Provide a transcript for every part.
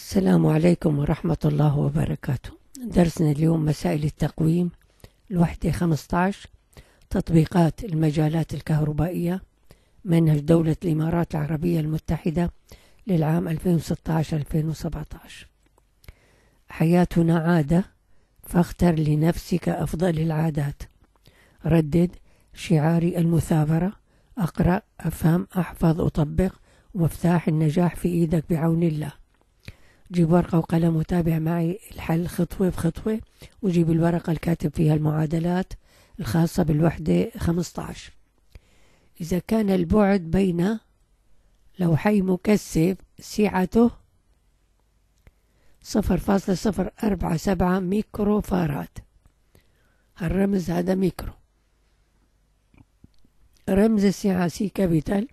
السلام عليكم ورحمة الله وبركاته. درسنا اليوم مسائل التقويم الوحدة 15 تطبيقات المجالات الكهربائية منهج دولة الإمارات العربية المتحدة للعام 2016-2017 حياتنا عادة فاختر لنفسك أفضل العادات. ردد شعاري المثابرة أقرأ أفهم أحفظ أطبق ومفتاح النجاح في إيدك بعون الله. جيب ورقة وقلم وتابع معي الحل خطوة بخطوة وجيب الورقة الكاتب فيها المعادلات الخاصة بالوحدة 15 إذا كان البعد بين لوحي مكثف سعته صفر فاصلة صفر أربعة سبعة ميكرو فاراد الرمز هذا ميكرو. رمز السعة C capital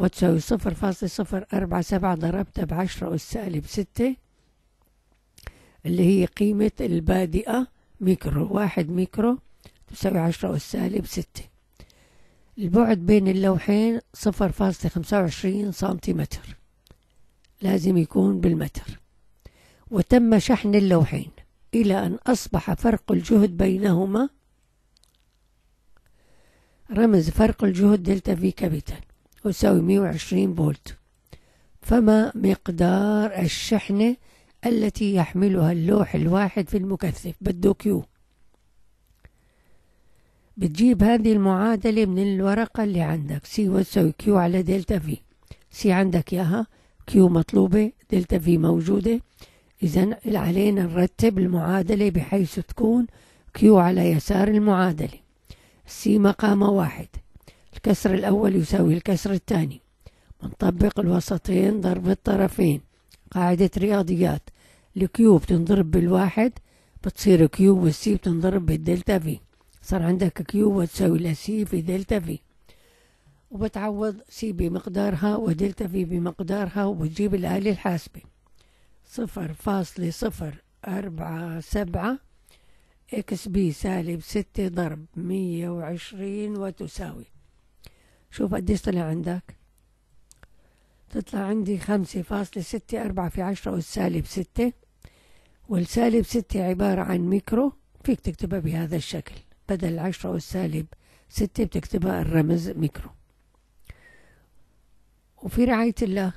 وتساوي صفر فاصلة صفر أربعة سبعة ضربتها بعشرة أس سالب ستة اللي هي قيمة البادئة ميكرو واحد ميكرو تساوي عشرة أس سالب ستة. البعد بين اللوحين صفر فاصلة خمسة وعشرين سنتيمتر. لازم يكون بالمتر. وتم شحن اللوحين إلى أن أصبح فرق الجهد بينهما. رمز فرق الجهد دلتا V capital. ويساوي 120 فولت. فما مقدار الشحنة التي يحملها اللوح الواحد في المكثف بده Q. بتجيب هذه المعادلة من الورقة اللي عندك. C وتساوي Q على دلتا V. C عندك ياها Q مطلوبة. دلتا V موجودة. إذا علينا نرتب المعادلة بحيث تكون Q على يسار المعادلة. C مقامه واحد. الكسر الأول يساوي الكسر الثاني. بنطبق الوسطين ضرب الطرفين. قاعدة رياضيات. ال Q بتنضرب بالواحد بتصير Q وال C بتنضرب بالدلتا V. صار عندك Q وتساوي ل C في دلتا V. وبتعوض C بمقدارها ودلتا V بمقدارها وبتجيب الآلة الحاسبة صفر فاصلة صفر أربعة سبعة EXP سالب ستة ضرب مية وعشرين وتساوي. شوف قديش طلع عندك. تطلع عندي خمسة فاصلة ستة أربعة في عشرة والسالب ستة. والسالب ستة عبارة عن ميكرو فيك تكتبها بهذا الشكل. بدل عشرة والسالب ستة بتكتبها الرمز ميكرو. وفي رعاية الله